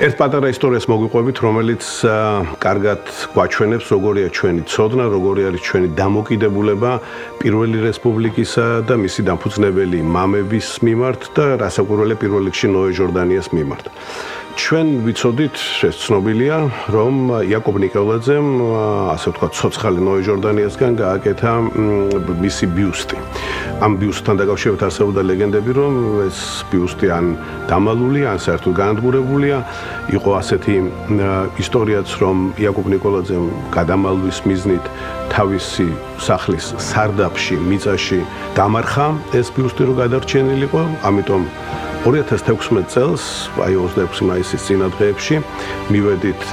ერთ პატარა ისტორიას მოგვიყვებით, რომელიც კარგად გვაჩვენებს, როგორია ჩვენი ცოდნა, როგორი არის ჩვენი დამოკიდებულება პირველი რესპუბლიკისა და მისი დამფუძნებელი მამების მიმართ და რასაკვირველია პირველ რიგში ნოე ჟორდანიას მიმართ. ჩვენ ვიცოდით, ეს ცნობილია, რომ იაკობ ნიკოლაძემ, ასე ვთქვათ, ცოცხალი ნოე ჟორდანიასგან გააკეთა მისი ბიუსტი. ამ ბიუსტთან დაკავშირებით არსებობდა ლეგენდები, რომ ეს ბიუსტი ან დამალული, ან საერთოდ განადგურებულია. იყო ასეთი ისტორიაც, რომ იაკობ ნიკოლაძემ გადამალვის მიზნით თავისი სახლის სარდაფში, მიწაში დამარხა ეს ბიუსტი, რომ გადარჩენილიყო, ამიტომ 2016 წელს, აი 26 მაისის წინადღეებში, მივედით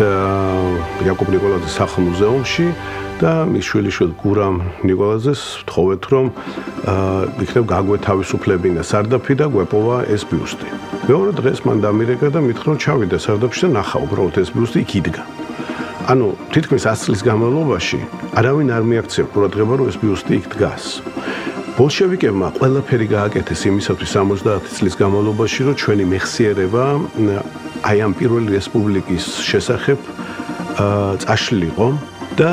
იაკობ ნიკოლაძის სახლ-მუზეუმში და მის შვილიშვილ გურამ ნიკოლაძეს ვთხოვეთ, რომ იქნებ გაგვეთავისუფლებინა სარდაფი და გვეპოვა ეს ბიუსტი. მეორე დღეს მან დამირეკა და მითხრა, რომ ჩავიდე სარდაფში და ნახა უბრალოდ ეს ბიუსტი იქ იდგა. ანუ თითქმის 100 წლის განმავლობაში არავინ არ მიაქცია ყურადღება, რომ ეს ბიუსტი იქ დგას. ბოლშევიკებმა ყველაფერი გააკეთეს იმისათვის 70 წლის განმავლობაში, რომ ჩვენი მეხსიერება აი ამ პირველი რესპუბლიკის შესახებ წაშლილიყო და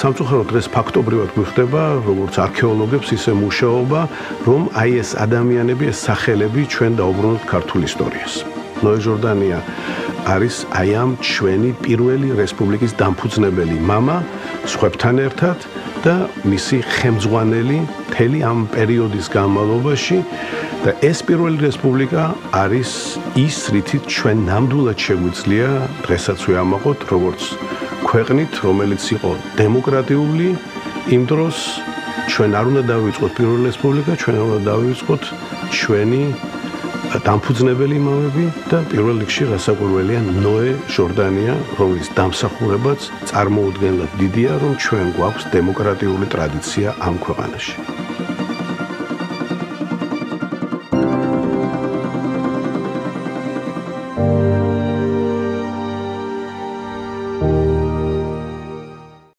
სამწუხაროდ დღეს ფაქტობრივად გვხვდება, როგორც არქეოლოგებს ისე მუშაობა, რომ აი ეს ადამიანები, ეს სახელები ჩვენ დაუბრუნოთ ქართულ ისტორიას. ნოე ჟორდანია არის აი ამ ჩვენი პირველი რესპუბლიკის დამფუძნებელი мама, სხვებთან ერთად და მისი ხელმძღვანელი მთელი ამ პერიოდის განმავლობაში და ეს პირველი რესპუბლიკა არის ის რითიც ჩვენ ნამდვილად შეგვიძლია დღესაც ვიამაყოთ როგორც ქვეყნით რომელიც იყო დემოკრატიული იმ დროს ჩვენ არ უნდა დავიწყოთ პირველი რესპუბლიკა ჩვენ უნდა დავიწყოთ ჩვენი დამფუძნებელი მამები და პირველ რიგში რასაკვირველია ნოე ჟორდანია, რომლის დამსახურებაც წარმოუდგენლად დიდია, რომ ჩვენ გვაქვს დემოკრატიული ტრადიცია ამ ქვეყანაში.